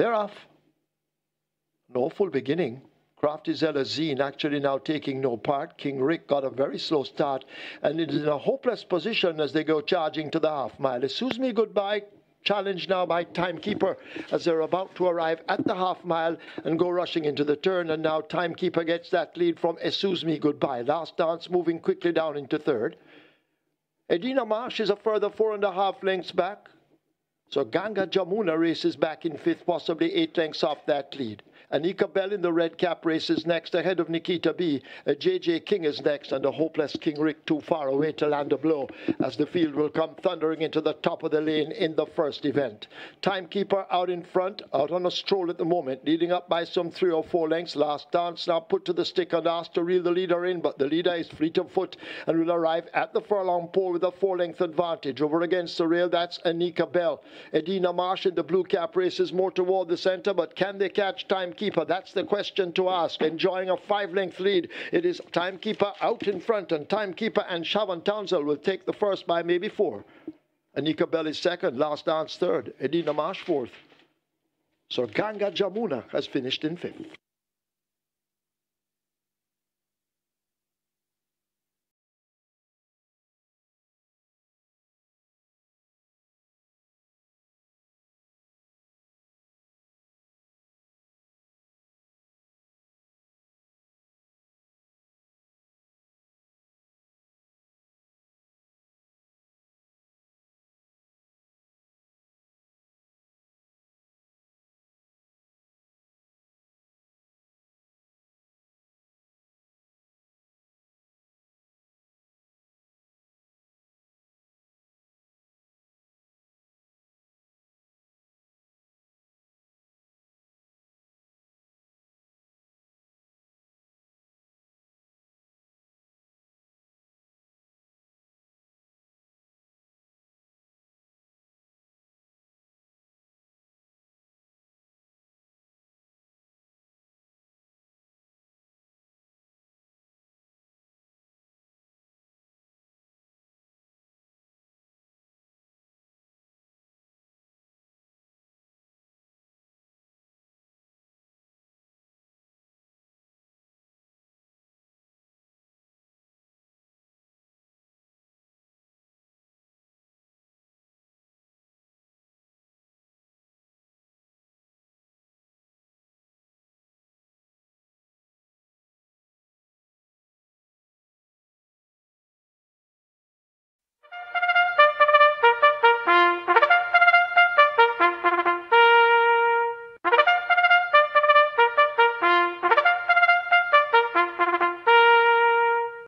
half. No full beginning. Crafty Zeller Zine actually now taking no part. King Rick got a very slow start and is in a hopeless position as they go charging to the half mile. Excuse me goodbye. Challenged now by Time Keeper as they're about to arrive at the half mile and go rushing into the turn. And now Time Keeper gets that lead from Excuse Me Goodbye. Last dance moving quickly down into third. Edina Marsh is a further four and a half lengths back. So Ganga Jamuna races back in fifth, possibly eight lengths off that lead. Anika Bell in the red cap races next ahead of Nikita B. Uh, JJ King is next and the hopeless King Rick too far away to land a blow as the field will come thundering into the top of the lane in the first event. Time Keeper out in front, out on a stroll at the moment, leading up by some three or four lengths. Last dance now put to the stick and asked to reel the leader in, but the leader is fleet of foot and will arrive at the furlong pole with a four-length advantage. Over against the rail, that's Anika Bell. Edina Marsh in the blue cap races more toward the center, but can they catch Time Keeper? Timekeeper? That's the question to ask. Enjoying a five-length lead. It is timekeeper out in front, and timekeeper and Shavon Townsend will take the first by maybe four. Anika Belli second, last dance third, Edina Marsh fourth. So Ganga Jamuna has finished in fifth.